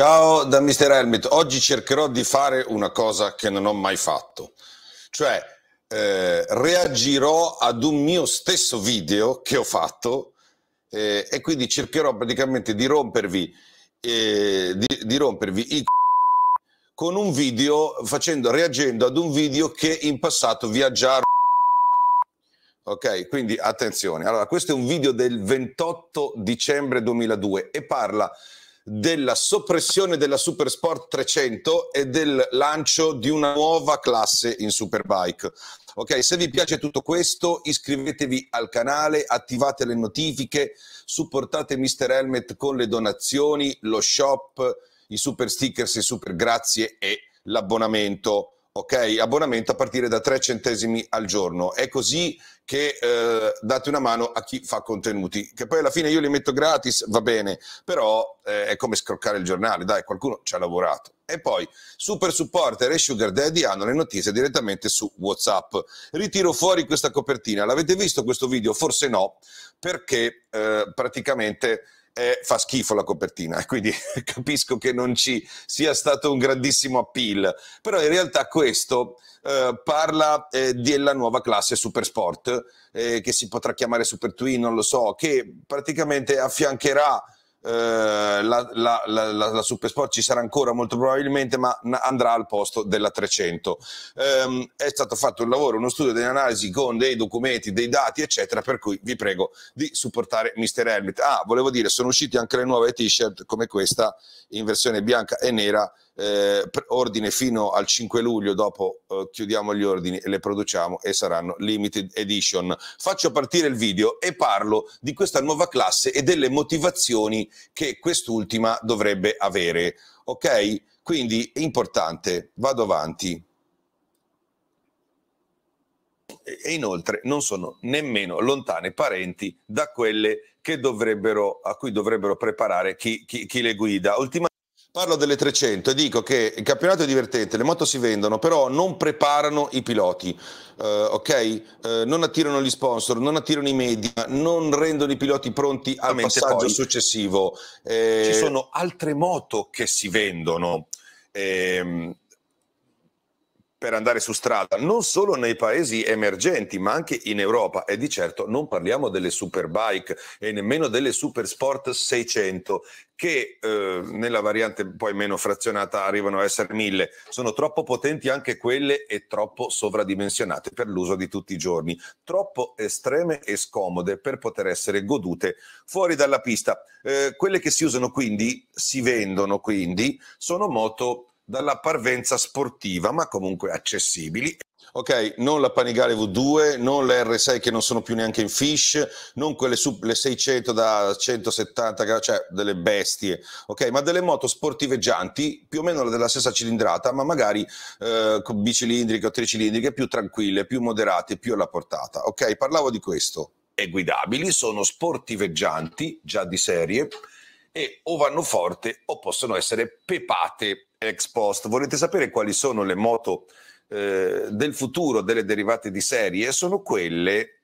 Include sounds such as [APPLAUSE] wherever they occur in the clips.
Ciao da Mr. Helmet, oggi cercherò di fare una cosa che non ho mai fatto, cioè eh, reagirò ad un mio stesso video che ho fatto eh, e quindi cercherò praticamente di rompervi, eh, di, di rompervi i con un video facendo, reagendo ad un video che in passato vi ha già Ok, quindi attenzione. Allora, questo è un video del 28 dicembre 2002 e parla della soppressione della Supersport 300 e del lancio di una nuova classe in Superbike. Ok, se vi piace tutto questo, iscrivetevi al canale, attivate le notifiche, supportate Mr. Helmet con le donazioni, lo shop, i super stickers, i super grazie e l'abbonamento ok? Abbonamento a partire da 3 centesimi al giorno. È così che eh, date una mano a chi fa contenuti, che poi alla fine io li metto gratis, va bene, però eh, è come scroccare il giornale, dai, qualcuno ci ha lavorato. E poi Super Supporter e Sugar Daddy hanno le notizie direttamente su WhatsApp. Ritiro fuori questa copertina. L'avete visto questo video? Forse no, perché eh, praticamente eh, fa schifo la copertina, [LAUGHS] quindi [LAUGHS] capisco che non ci sia stato un grandissimo appeal, però in realtà questo eh, parla eh, della nuova classe Super Sport, eh, che si potrà chiamare Super Twin, non lo so, che praticamente affiancherà la, la, la, la, Super Sport ci sarà ancora molto probabilmente, ma andrà al posto della 300. Um, è stato fatto un lavoro, uno studio di analisi con dei documenti, dei dati, eccetera, per cui vi prego di supportare Mr. Helmet. Ah, volevo dire, sono uscite anche le nuove t-shirt come questa in versione bianca e nera eh, ordine fino al 5 luglio, dopo eh, chiudiamo gli ordini e le produciamo e saranno limited edition. Faccio partire il video e parlo di questa nuova classe e delle motivazioni che quest'ultima dovrebbe avere. Ok? Quindi è importante, vado avanti. E inoltre non sono nemmeno lontane parenti da quelle a cui dovrebbero preparare chi, chi, chi le guida. Ultima Parlo delle 300 e dico che il campionato è divertente, le moto si vendono, però non preparano i piloti, uh, ok? Uh, non attirano gli sponsor, non attirano i media, non rendono i piloti pronti al passaggio poi, successivo. Eh, ci sono altre moto che si vendono. Eh, per andare su strada, non solo nei paesi emergenti, ma anche in Europa. E di certo non parliamo delle superbike e nemmeno delle super sport 600, che eh, nella variante poi meno frazionata arrivano a essere 1000. Sono troppo potenti anche quelle e troppo sovradimensionate per l'uso di tutti i giorni, troppo estreme e scomode per poter essere godute fuori dalla pista. Eh, quelle che si usano quindi, si vendono quindi, sono moto dalla parvenza sportiva, ma comunque accessibili. Ok, non la Panigale V2, non le R6 che non sono più neanche in fish, non quelle sub, le 600 da 170, cioè delle bestie, ok, ma delle moto sportiveggianti, più o meno della stessa cilindrata, ma magari eh, con bicilindriche o tricilindriche più tranquille, più moderate, più alla portata. Ok, parlavo di questo. E guidabili, sono sportiveggianti, già di serie, e o vanno forte o possono essere pepate ex post. Volete sapere quali sono le moto eh, del futuro delle derivate di serie? Sono quelle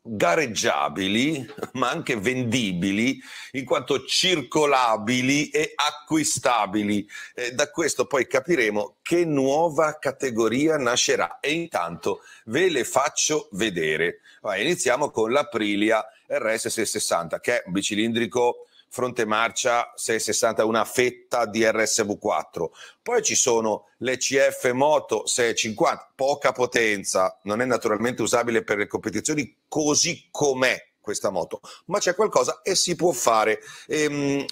gareggiabili, [LAUGHS] ma anche vendibili, in quanto circolabili e acquistabili. Eh, da questo poi capiremo che nuova categoria nascerà e intanto ve le faccio vedere. Vai, iniziamo con l'Aprilia RS660, che è un bicilindrico fronte marcia 660 una fetta di RSV4 poi ci sono le CF Moto 650 poca potenza. Non è naturalmente usabile per le competizioni così com'è questa moto ma c'è qualcosa e si può fare. Ehm,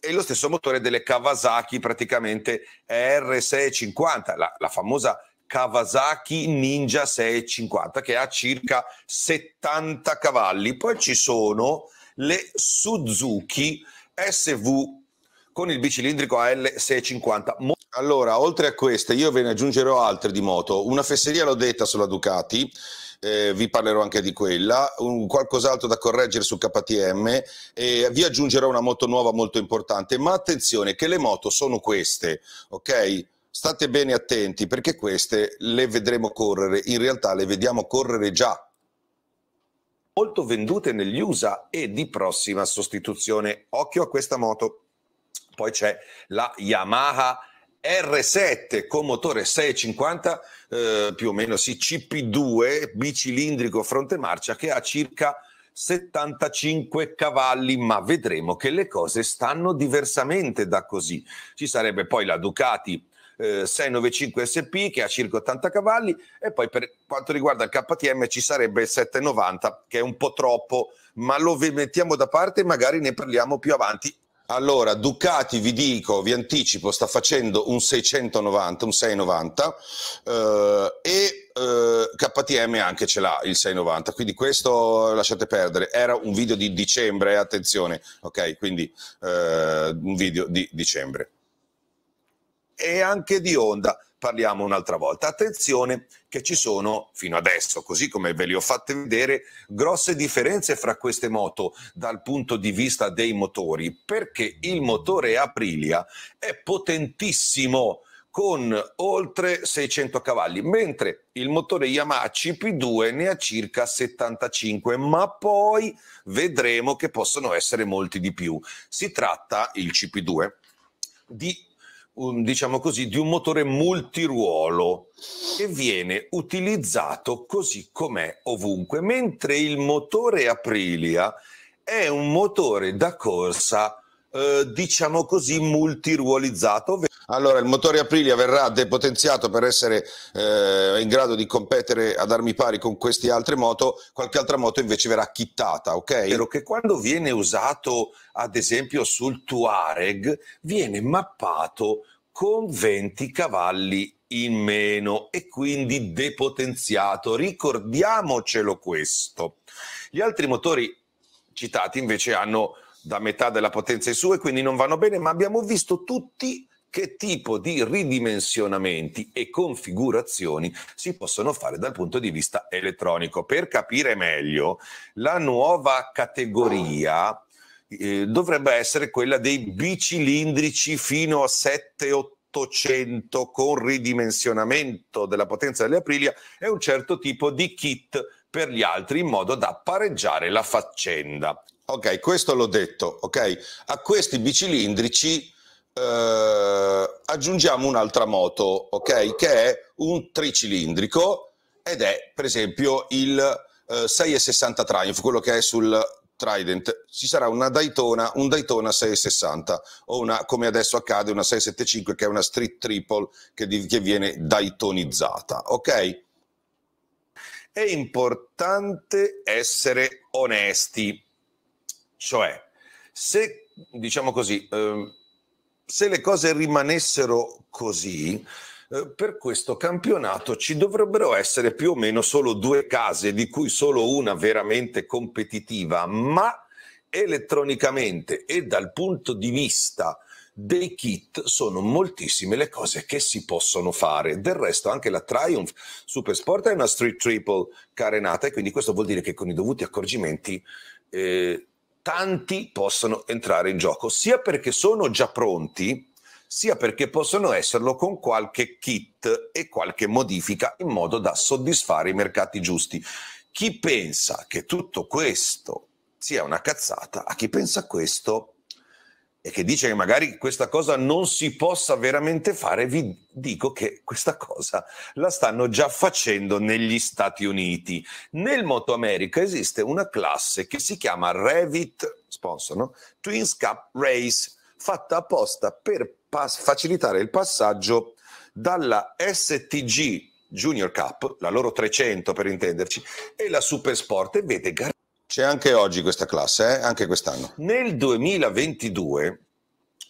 e lo stesso motore delle Kawasaki praticamente R650 la, la famosa Kawasaki Ninja 650 che ha circa 70 cavalli. Poi ci sono le Suzuki SV con il bicilindrico AL650. Allora, oltre a queste, io ve ne aggiungerò altre di moto. Una fesseria l'ho detta sulla Ducati, eh, vi parlerò anche di quella, un, qualcos'altro da correggere su KTM e vi aggiungerò una moto nuova molto importante. Ma attenzione che le moto sono queste, ok? State bene attenti perché queste le vedremo correre, in realtà le vediamo correre già molto vendute negli USA e di prossima sostituzione. Occhio a questa moto. Poi c'è la Yamaha R7 con motore 650 eh, più o meno sì, CP2 bicilindrico fronte marcia che ha circa 75 cavalli, ma vedremo che le cose stanno diversamente da così. Ci sarebbe poi la Ducati eh, 695 SP che ha circa 80 cavalli e poi per quanto riguarda il KTM ci sarebbe il 790 che è un po' troppo, ma lo mettiamo da parte e magari ne parliamo più avanti. Allora, Ducati, vi dico, vi anticipo, sta facendo un 690, un 690 eh, e eh, KTM anche ce l'ha il 690, quindi questo lasciate perdere. Era un video di dicembre, attenzione, ok? Quindi eh, un video di dicembre. E anche di Honda parliamo un'altra volta. Attenzione che ci sono fino adesso, così come ve li ho fatte vedere, grosse differenze fra queste moto dal punto di vista dei motori, perché il motore Aprilia è potentissimo con oltre 600 cavalli, mentre il motore Yamaha CP2 ne ha circa 75, ma poi vedremo che possono essere molti di più. Si tratta, il CP2, di un, diciamo così, di un motore multiruolo che viene utilizzato così com'è ovunque, mentre il motore Aprilia è un motore da corsa eh, diciamo così multiruolizzato. Allora il motore Aprilia verrà depotenziato per essere eh, in grado di competere ad armi pari con queste altre moto, qualche altra moto invece verrà chittata, ok? Però che quando viene usato ad esempio sul Tuareg viene mappato con 20 cavalli in meno e quindi depotenziato. Ricordiamocelo questo. Gli altri motori citati invece hanno da metà della potenza in su e quindi non vanno bene, ma abbiamo visto tutti che tipo di ridimensionamenti e configurazioni si possono fare dal punto di vista elettronico. Per capire meglio, la nuova categoria eh, dovrebbe essere quella dei bicilindrici fino a 7-800 con ridimensionamento della potenza delle Aprilia e un certo tipo di kit per gli altri in modo da pareggiare la faccenda. Ok, questo l'ho detto, ok? A questi bicilindrici eh, aggiungiamo un'altra moto, ok? Che è un tricilindrico ed è per esempio il eh, 660 Triumph, quello che è sul Trident. Ci sarà una Daytona, un Daytona 660 o una, come adesso accade, una 675 che è una Street Triple che, di, che viene Daytonizzata, ok? È importante essere onesti cioè, se, diciamo così, eh, se le cose rimanessero così, eh, per questo campionato ci dovrebbero essere più o meno solo due case, di cui solo una veramente competitiva, ma elettronicamente e dal punto di vista dei kit sono moltissime le cose che si possono fare. Del resto anche la Triumph Super Sport è una Street Triple carenata e quindi questo vuol dire che con i dovuti accorgimenti eh, tanti possono entrare in gioco, sia perché sono già pronti, sia perché possono esserlo con qualche kit e qualche modifica in modo da soddisfare i mercati giusti. Chi pensa che tutto questo sia una cazzata, a chi pensa questo e che dice che magari questa cosa non si possa veramente fare, vi dico che questa cosa la stanno già facendo negli Stati Uniti. Nel Moto America esiste una classe che si chiama Revit, sponsor, no? Twins Cup Race, fatta apposta per pas- facilitare il passaggio dalla STG Junior Cup, la loro 300 per intenderci, e la Super Sport e vede c'è anche oggi questa classe, eh? anche quest'anno. Nel 2022,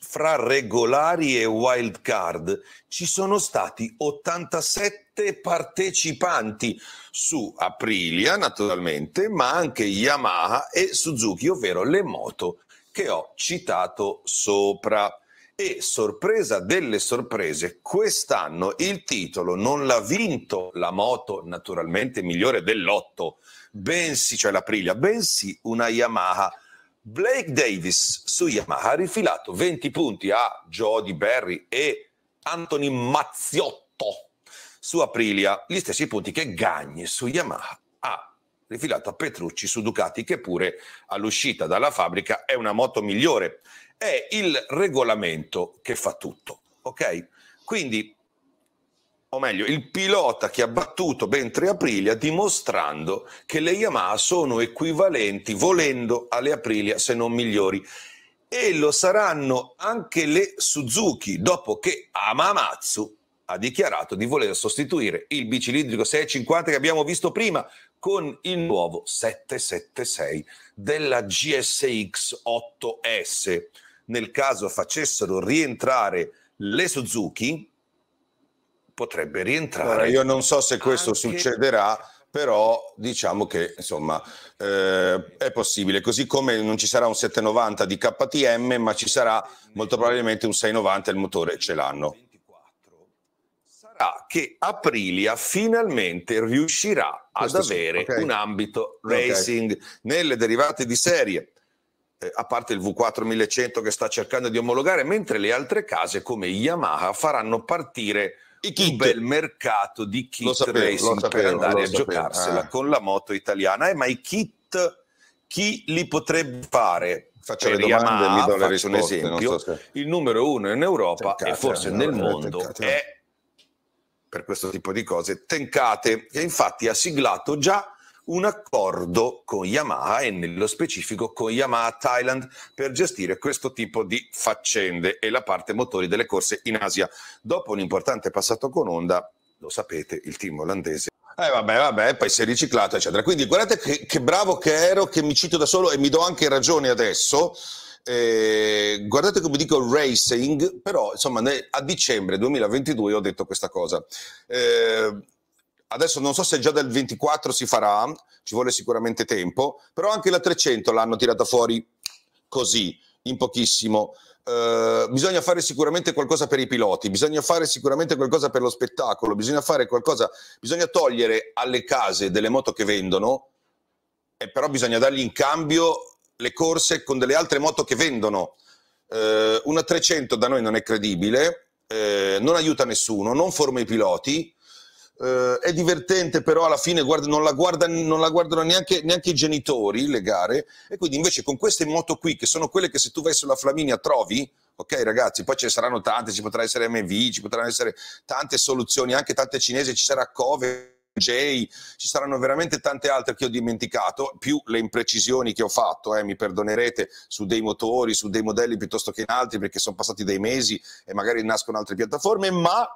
fra regolari e wild card, ci sono stati 87 partecipanti su Aprilia, naturalmente, ma anche Yamaha e Suzuki, ovvero le moto che ho citato sopra. E sorpresa delle sorprese, quest'anno il titolo non l'ha vinto la moto naturalmente migliore dell'otto, bensì, cioè l'Aprilia, bensì una Yamaha. Blake Davis su Yamaha ha rifilato 20 punti a Jody Berry e Anthony Mazziotto su Aprilia, gli stessi punti che Gagne su Yamaha ha rifilato a Petrucci su Ducati, che pure all'uscita dalla fabbrica è una moto migliore. È il regolamento che fa tutto, ok? Quindi, o meglio, il pilota che ha battuto ben 3 Aprilia dimostrando che le Yamaha sono equivalenti, volendo, alle Aprilia, se non migliori. E lo saranno anche le Suzuki, dopo che Amamatsu ha dichiarato di voler sostituire il bicilindrico 650 che abbiamo visto prima con il nuovo 776 della GSX 8S. Nel caso facessero rientrare le Suzuki, potrebbe rientrare. Allora, io non so se questo anche... succederà, però diciamo che insomma eh, è possibile, così come non ci sarà un 790 di KTM, ma ci sarà molto probabilmente un 690 il motore ce l'hanno sarà che Aprilia finalmente riuscirà Questo ad avere okay. un ambito racing okay. nelle derivate di serie. Eh, a parte il V4 1100 che sta cercando di omologare, mentre le altre case come Yamaha faranno partire un bel mercato di kit sapevo, racing sapevo, per andare a sapevo. giocarsela eh. con la moto italiana. Eh, ma i kit chi li potrebbe fare? Faccio per le domande Yamaha, e mi do le risposte. So se... Il numero uno in Europa tencate, e forse nel mondo è per questo tipo di cose, Tenkate, che infatti ha siglato già un accordo con Yamaha e nello specifico con Yamaha Thailand per gestire questo tipo di faccende e la parte motori delle corse in Asia. Dopo un importante passato con Honda, lo sapete, il team olandese eh vabbè, vabbè, poi si è riciclato, eccetera. Quindi guardate che, che, bravo che ero, che mi cito da solo e mi do anche ragione adesso, eh, guardate come dico racing, però insomma a dicembre 2022 ho detto questa cosa. Eh, adesso non so se già dal 24 si farà, ci vuole sicuramente tempo, però anche la 300 l'hanno tirata fuori così, in pochissimo. Uh, bisogna fare sicuramente qualcosa per i piloti, bisogna fare sicuramente qualcosa per lo spettacolo, bisogna fare qualcosa, bisogna togliere alle case delle moto che vendono, e però bisogna dargli in cambio le corse con delle altre moto che vendono. Eh, una 300 da noi non è credibile, eh, non aiuta nessuno, non forma i piloti. Eh, è divertente, però alla fine guarda, non, la guarda, non, la guardano neanche, neanche, i genitori le gare. E quindi invece con queste moto qui, che sono quelle che se tu vai sulla Flaminia trovi, ok ragazzi, poi ce ne saranno tante, ci potrà essere MV, ci potranno essere tante soluzioni, anche tante cinesi, ci sarà Cove J, ci saranno veramente tante altre che ho dimenticato, più le imprecisioni che ho fatto, eh, mi perdonerete, su dei motori, su dei modelli piuttosto che in altri, perché sono passati dei mesi e magari nascono altre piattaforme, ma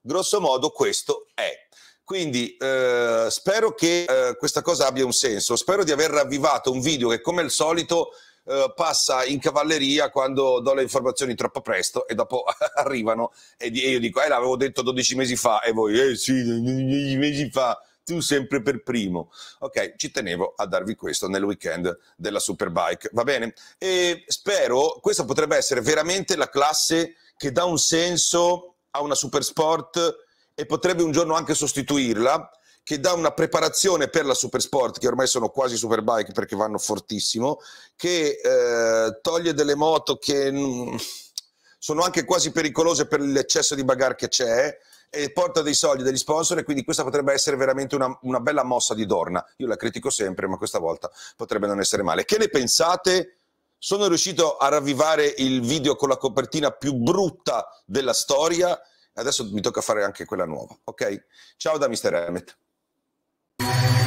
grosso modo questo è. Quindi eh, spero che eh, questa cosa abbia un senso, spero di aver ravvivato un video che come al solito eh, passa in cavalleria quando do le informazioni troppo presto e dopo [LAUGHS] arrivano e, io dico, eh l'avevo detto 12 mesi fa e voi, eh sì, 12 mesi fa, tu sempre per primo. Ok, ci tenevo a darvi questo nel weekend della Superbike, va bene? E spero, questa potrebbe essere veramente la classe che dà un senso a una Supersport e potrebbe un giorno anche sostituirla che dà una preparazione per la Supersport, che ormai sono quasi Superbike perché vanno fortissimo, che eh, toglie delle moto che sono anche quasi pericolose per l'eccesso di bagar che c'è e porta dei soldi, degli sponsor e quindi questa potrebbe essere veramente una, una bella mossa di Dorna. Io la critico sempre, ma questa volta potrebbe non essere male. Che ne pensate? Sono riuscito a ravvivare il video con la copertina più brutta della storia. Adesso mi tocca fare anche quella nuova, ok? Ciao da Mr. Helmet. You